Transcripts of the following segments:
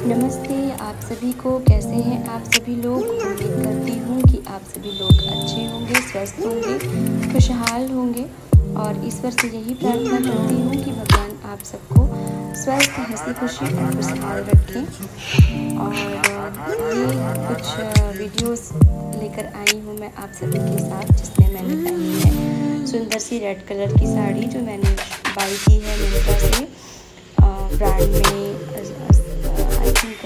नमस्ते, आप सभी को कैसे हैं? आप सभी लोग, उम्मीद करती हूँ कि आप सभी लोग अच्छे होंगे, स्वस्थ होंगे, खुशहाल होंगे और ईश्वर से यही प्रार्थना करती हूँ कि भगवान आप सबको स्वस्थ, हँसी, खुशी और खुशहाल रखें। और ये कुछ वीडियोस लेकर आई हूँ मैं आप सभी के साथ, जिसमें मैंने पहनी है सुंदर सी रेड कलर की साड़ी, जो मैंने बाई की है मिंत्रा से ब्रांड में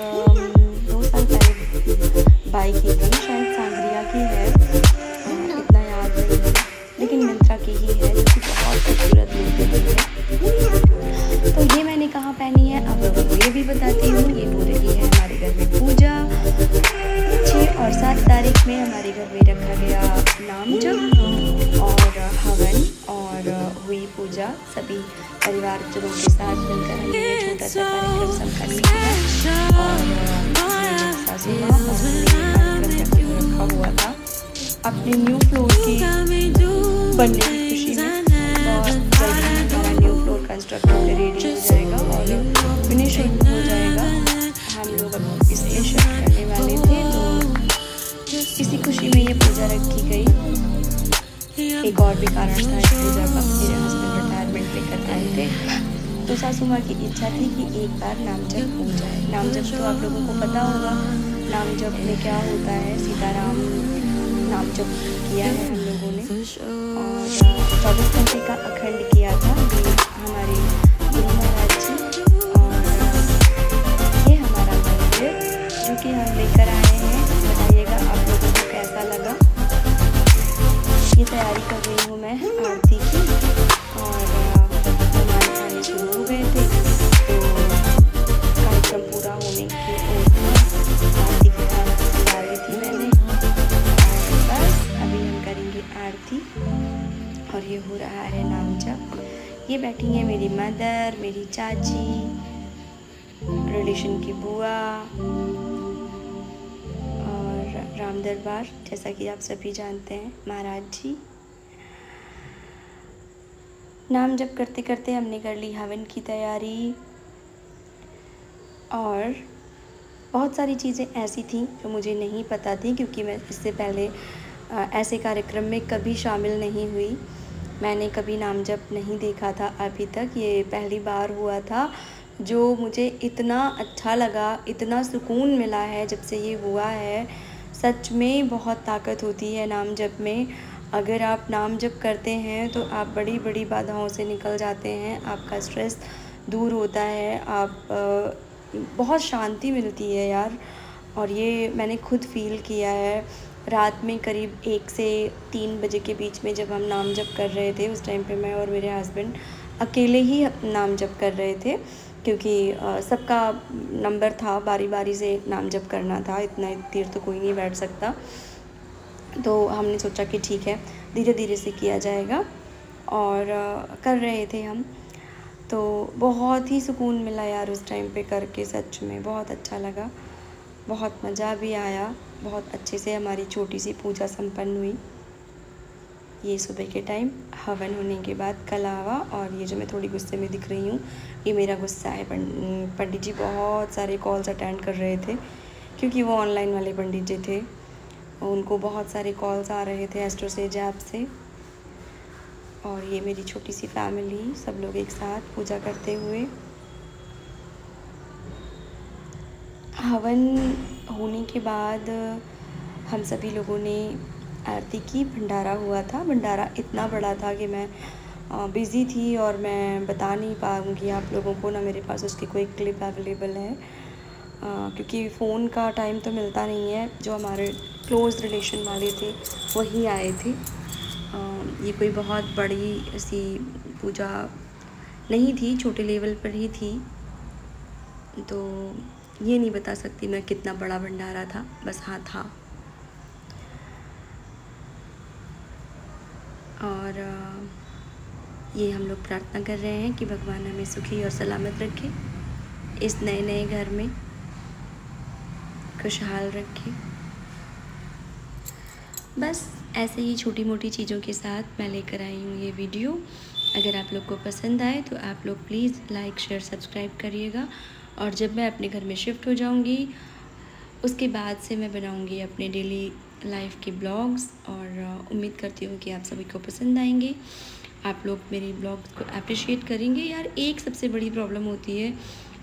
साल पहले बाई की थी शायद सांगरिया की है. इतना याद नहीं लेकिन मिंत्रा की ही है. जो बहुत खूबसूरत सभी परिवारजनों के साथ मिलकर हमने ये छोटा सा कार्यक्रम संपन्न किया और सासू माँ कार्यक्रम रखा हुआ था अपने न्यू फ्लोर की बनने की खुशी में बहुत जल्दी हमारा न्यू फ्लोर कंस्ट्रक्ट होकर रेडी हो जाएगा और फिनिश हो जाएगा। हम लोग अब इसलिए शिफ्ट करने वाले थे तो इसी खुशी में ये पूजा रखी गई। एक और भी कारण था इस पूजा का मेरे हस्बैंड लेकर आए थे तो सासू माँ की इच्छा थी कि एक बार नाम जप हो जाए। नाम जप तो आप लोगों को पता होगा। नाम जप में क्या होता है? सीताराम नाम जप किया है हम लोगों ने। चौबीस घंटे का अखंड किया था। हमारे गुरु महाराज जी। ये हमारा मंदिर जो कि हम लेकर आए हैं। बताइएगा आप लोगों को कैसा लगा। ये तैयारी कर रही हूँ मैं आरती की। और शुरू हो गए थे तो कार्यक्रम पूरा होने आरती और ये हो रहा है नाम जप ये बैठी है मेरी मदर, मेरी चाची रिलेशन की बुआ और राम दरबार, जैसा कि आप सभी जानते हैं, महाराज जी। नाम जप करते करते हमने कर ली हवन की तैयारी। और बहुत सारी चीज़ें ऐसी थी जो मुझे नहीं पता थी, क्योंकि मैं इससे पहले ऐसे कार्यक्रम में कभी शामिल नहीं हुई। मैंने कभी नाम जप नहीं देखा था अभी तक। ये पहली बार हुआ था जो मुझे इतना अच्छा लगा, इतना सुकून मिला है जब से ये हुआ है। सच में बहुत ताकत होती है नाम जप में। अगर आप नाम जप करते हैं तो आप बड़ी बड़ी बाधाओं से निकल जाते हैं। आपका स्ट्रेस दूर होता है। आप बहुत शांति मिलती है यार। और ये मैंने खुद फील किया है। रात में करीब एक से तीन बजे के बीच में जब हम नाम जप कर रहे थे, उस टाइम पे मैं और मेरे हस्बैंड अकेले ही नाम जप कर रहे थे। क्योंकि सबका नंबर था बारी बारी से नाम जप करना था। इतना देर तो कोई नहीं बैठ सकता। तो हमने सोचा कि ठीक है धीरे धीरे से किया जाएगा। और कर रहे थे हम। तो बहुत ही सुकून मिला यार उस टाइम पे करके, सच में बहुत अच्छा लगा। बहुत मज़ा भी आया। बहुत अच्छे से हमारी छोटी सी पूजा संपन्न हुई। ये सुबह के टाइम हवन होने के बाद कलावा और ये जो मैं थोड़ी गुस्से में दिख रही हूँ, ये मेरा गुस्सा है। पंडित जी बहुत सारे कॉल्स अटेंड कर रहे थे, क्योंकि वो ऑनलाइन वाले पंडित जी थे। उनको बहुत सारे कॉल्स आ रहे थे एस्ट्रो से जैप से। और ये मेरी छोटी सी फैमिली सब लोग एक साथ पूजा करते हुए। हवन होने के बाद हम सभी लोगों ने आरती की। भंडारा हुआ था। भंडारा इतना बड़ा था कि मैं बिज़ी थी और मैं बता नहीं पाऊँगी आप लोगों को ना मेरे पास उसकी कोई क्लिप अवेलेबल है। आ, क्योंकि फ़ोन का टाइम तो मिलता नहीं है जो हमारे क्लोज़ रिलेशन वाले थे, वही आए थे। ये कोई बहुत बड़ी ऐसी पूजा नहीं थी, छोटे लेवल पर ही थी। तो ये नहीं बता सकती मैं कितना बड़ा भंडारा था, बस हाँ था। और ये हम लोग प्रार्थना कर रहे हैं कि भगवान हमें सुखी और सलामत रखे, इस नए नए घर में खुशहाल रखे। बस ऐसे ही छोटी मोटी चीज़ों के साथ मैं लेकर आई हूँ ये वीडियो। अगर आप लोग को पसंद आए तो आप लोग प्लीज़ लाइक, शेयर, सब्सक्राइब करिएगा। और जब मैं अपने घर में शिफ्ट हो जाऊँगी, उसके बाद से मैं बनाऊँगी अपने डेली लाइफ के ब्लॉग्स। और उम्मीद करती हूँ कि आप सभी को पसंद आएँगे। आप लोग मेरे ब्लॉग्स को अप्रिशिएट करेंगे। यार, एक सबसे बड़ी प्रॉब्लम होती है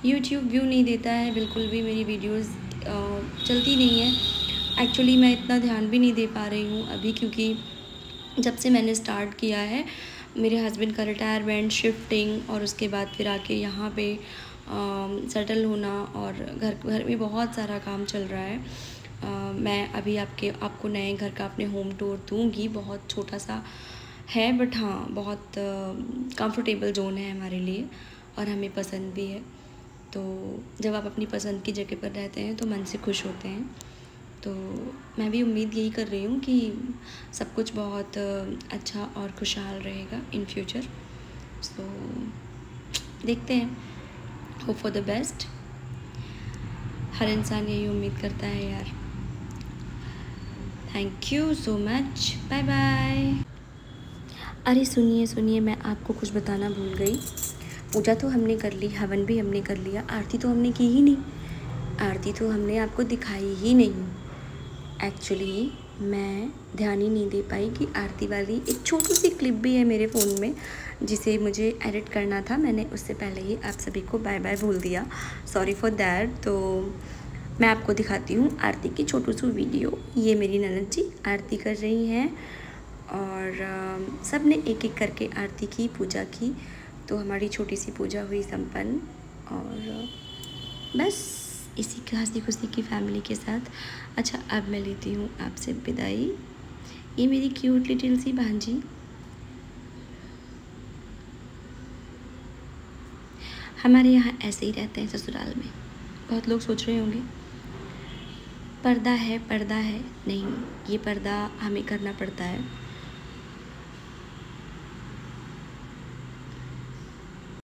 यूट्यूब व्यू नहीं देता है। बिल्कुल भी मेरी वीडियोस चलती नहीं है। एक्चुअली मैं इतना ध्यान भी नहीं दे पा रही हूँ अभी क्योंकि जब से मैंने स्टार्ट किया है मेरे हस्बैंड का रिटायरमेंट शिफ्टिंग और उसके बाद फिर आके यहाँ पे सेटल होना और घर घर में बहुत सारा काम चल रहा है। आ, मैं अभी आपके आपको नए घर का अपने होम टूर दूँगी। बहुत छोटा सा है बट हाँ बहुत कंफर्टेबल जोन है हमारे लिए और हमें पसंद भी है। तो जब आप अपनी पसंद की जगह पर रहते हैं तो मन से खुश होते हैं। तो मैं भी उम्मीद यही कर रही हूँ कि सब कुछ बहुत अच्छा और खुशहाल रहेगा इन फ्यूचर सो देखते हैं. होप फॉर द बेस्ट हर इंसान यही उम्मीद करता है यार. Thank you so much bye bye अरे सुनिए सुनिए, मैं आपको कुछ बताना भूल गई. पूजा तो हमने कर ली, हवन भी हमने कर लिया, आरती तो हमने की ही नहीं. आरती तो हमने आपको दिखाई ही नहीं. एक्चुअली मैं ध्यान ही नहीं दे पाई कि आरती वाली एक छोटी सी क्लिप भी है मेरे फ़ोन में, जिसे मुझे एडिट करना था। मैंने उससे पहले ही आप सभी को बाय बाय भूल दिया। सॉरी फॉर दैट तो मैं आपको दिखाती हूँ आरती की छोटू सी वीडियो ये मेरी ननद जी आरती कर रही हैं और सबने एक एक करके आरती की, पूजा की। तो हमारी छोटी सी पूजा हुई संपन्न और, बस। इसी की हँसी खुशी की फैमिली के साथ। अच्छा अब मैं लेती हूँ आपसे विदाई। ये मेरी क्यूट लिटिल सी भांजी। हमारे यहाँ ऐसे ही रहते हैं ससुराल में। बहुत लोग सोच रहे होंगे, पर्दा है पर्दा है, नहीं, ये पर्दा हमें करना पड़ता है।